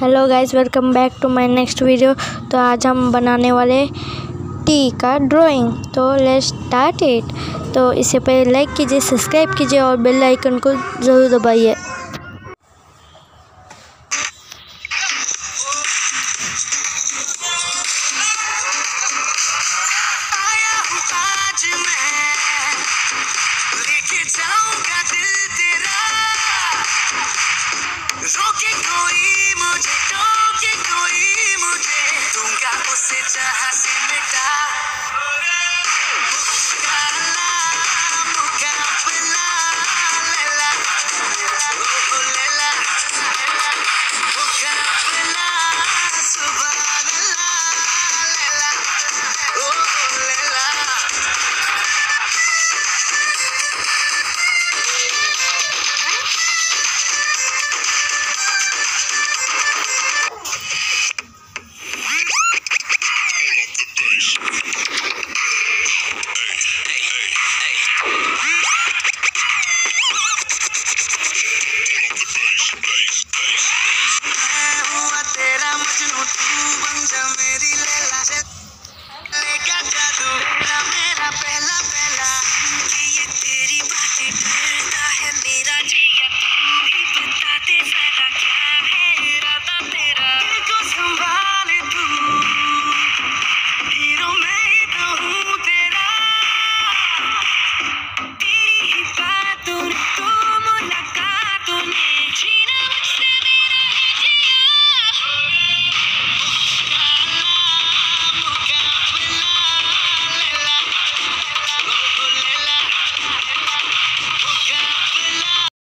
Hello guys welcome back to my next video तो आज हम बनाने वाले टी का ड्राइंग तो लेट्स स्टार्ट इट तो इससे पहले लाइक कीजिए सब्सक्राइब कीजिए और बेल आइकन को ज़रूर दबाइए। to have Thank you.